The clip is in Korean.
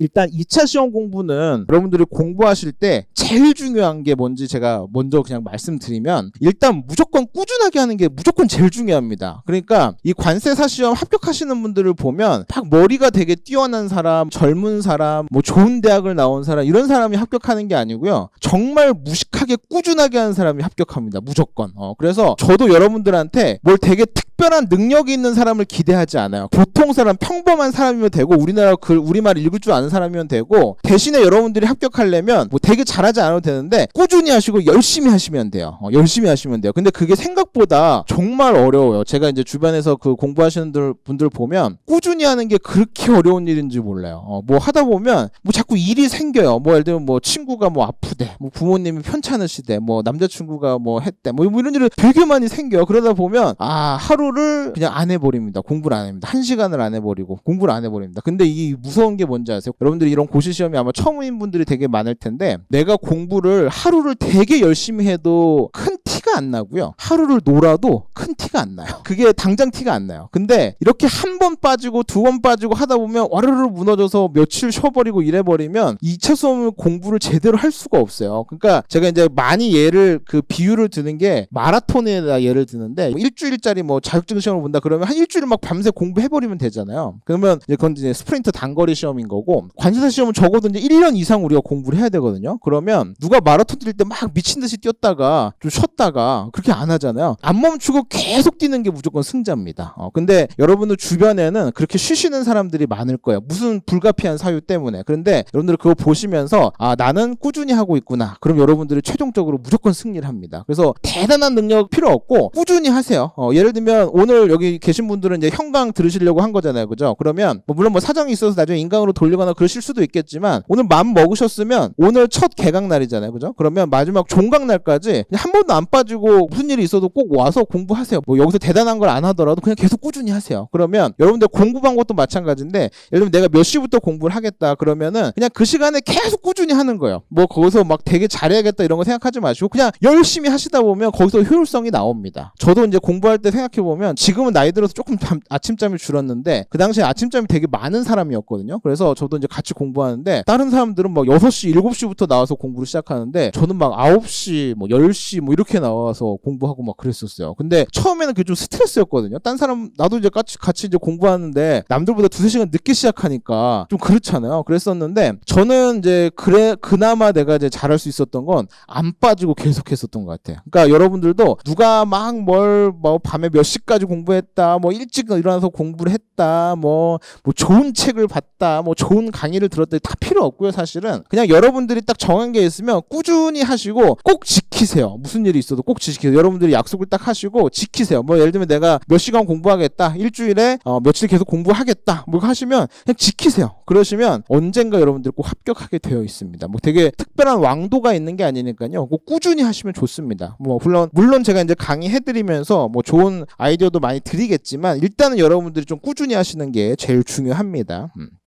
일단 2차 시험 공부는 여러분들이 공부하실 때 제일 중요한 게 뭔지 제가 먼저 그냥 말씀드리면 일단 무조건 꾸준하게 하는 게 무조건 제일 중요합니다. 그러니까 이 관세사 시험 합격하시는 분들을 보면 막 머리가 되게 뛰어난 사람, 젊은 사람, 뭐 좋은 대학을 나온 사람 이런 사람이 합격하는 게 아니고요. 정말 무식하게 꾸준하게 하는 사람이 합격합니다. 무조건. 어, 그래서 저도 여러분들한테 뭘 되게 특 별한 능력이 있는 사람을 기대하지 않아요. 보통 사람 평범한 사람이면 되고 우리나라 글 우리말 읽을 줄 아는 사람이면 되고 대신에 여러분들이 합격하려면 뭐 되게 잘하지 않아도 되는데 꾸준히 하시고 열심히 하시면 돼요. 어, 열심히 하시면 돼요. 근데 그게 생각보다 정말 어려워요. 제가 이제 주변에서 그 공부하시는 분들 보면 꾸준히 하는 게 그렇게 어려운 일인지 몰라요. 어, 뭐 하다 보면 뭐 자꾸 일이 생겨요. 뭐 예를 들면 뭐 친구가 뭐 아프대, 뭐 부모님이 편찮으시대, 뭐 남자친구가 뭐 했대, 뭐 이런 일이 되게 많이 생겨요. 그러다 보면 아 하루 를 그냥 안 해버립니다. 공부를 안 합니다. 한 시간을 안 해버리고 공부를 안 해버립니다. 근데 이 무서운 게 뭔지 아세요? 여러분들이 이런 고시 시험이 아마 처음인 분들이 되게 많을 텐데 내가 공부를 하루를 되게 열심히 해도 큰 티가 안 나고요. 하루를 놀아도 큰 티가 안 나요. 그게 당장 티가 안 나요. 근데 이렇게 한 번 빠지고 두 번 빠지고 하다 보면 와르르 무너져서 며칠 쉬어버리고 이래버리면 2차 수험을 공부를 제대로 할 수가 없어요. 그러니까 제가 이제 많이 예를 그 비유를 드는 게 마라톤에다 예를 드는데 일주일짜리 뭐 자격증 시험을 본다 그러면 한 일주일 막 밤새 공부해버리면 되잖아요. 그러면 이제 그건 이제 스프린트 단거리 시험인 거고 관세사 시험은 적어도 이제 1년 이상 우리가 공부를 해야 되거든요. 그러면 누가 마라톤 뛸 때 막 미친 듯이 뛰었다가 좀 쉬었다가 그렇게 안 하잖아요. 안 멈추고 계속 뛰는 게 무조건 승자입니다. 어, 근데 여러분들 주변에는 그렇게 쉬시는 사람들이 많을 거예요. 무슨 불가피한 사유 때문에. 그런데 여러분들 그거 보시면서 아 나는 꾸준히 하고 있구나. 그럼 여러분들이 최종적으로 무조건 승리를 합니다. 그래서 대단한 능력 필요 없고 꾸준히 하세요. 어, 예를 들면 오늘 여기 계신 분들은 이제 형강 들으시려고 한 거잖아요. 그죠? 그러면 뭐 물론 뭐 사정이 있어서 나중에 인강으로 돌리거나 그러실 수도 있겠지만 오늘 마음 먹으셨으면 오늘 첫 개강 날이잖아요. 그죠? 그러면 마지막 종강 날까지 한 번도 안 빠 지고 무슨 일이 있어도 꼭 와서 공부하세요. 뭐 여기서 대단한 걸 안 하더라도 그냥 계속 꾸준히 하세요. 그러면 여러분들 공부 방법도 마찬가지인데 예를 들면 내가 몇 시부터 공부를 하겠다 그러면은 그냥 그 시간에 계속 꾸준히 하는 거예요. 뭐 거기서 막 되게 잘해야겠다 이런 거 생각하지 마시고 그냥 열심히 하시다 보면 거기서 효율성이 나옵니다. 저도 이제 공부할 때 생각해 보면 지금은 나이 들어서 조금 잠, 아침잠이 줄었는데 그 당시에 아침잠이 되게 많은 사람이었거든요. 그래서 저도 이제 같이 공부하는데 다른 사람들은 막 6시, 7시부터 나와서 공부를 시작하는데 저는 막 9시, 뭐 10시 뭐 이렇게 나와 서 공부하고 막 그랬었어요. 근데 처음에는 그게 좀 스트레스였거든요. 딴 사람 나도 이제 같이 같이 이제 공부하는데 남들보다 두세 시간 늦게 시작하니까 좀 그렇잖아요. 그랬었는데 저는 이제 그래 그나마 내가 이제 잘할 수 있었던 건 안 빠지고 계속 했었던 것 같아요. 그러니까 여러분들도 누가 막 뭘 뭐 밤에 몇 시까지 공부했다, 뭐 일찍 일어나서 공부를 했다, 뭐뭐 좋은 책을 봤다, 뭐 좋은 강의를 들었다 다 필요 없고요. 사실은 그냥 여러분들이 딱 정한 게 있으면 꾸준히 하시고 꼭 지키세요. 무슨 일이 있어도 꼭 지키세요. 여러분들이 약속을 딱 하시고 지키세요. 뭐 예를 들면 내가 몇 시간 공부하겠다, 일주일에 어, 며칠 계속 공부하겠다, 뭐 하시면 그냥 지키세요. 그러시면 언젠가 여러분들 꼭 합격하게 되어 있습니다. 뭐 되게 특별한 왕도가 있는 게 아니니까요. 꼭 꾸준히 하시면 좋습니다. 뭐 물론 물론 제가 이제 강의해 드리면서 뭐 좋은 아이디어도 많이 드리겠지만 일단은 여러분들이 좀 꾸준히 하시는 게 제일 중요합니다. 음.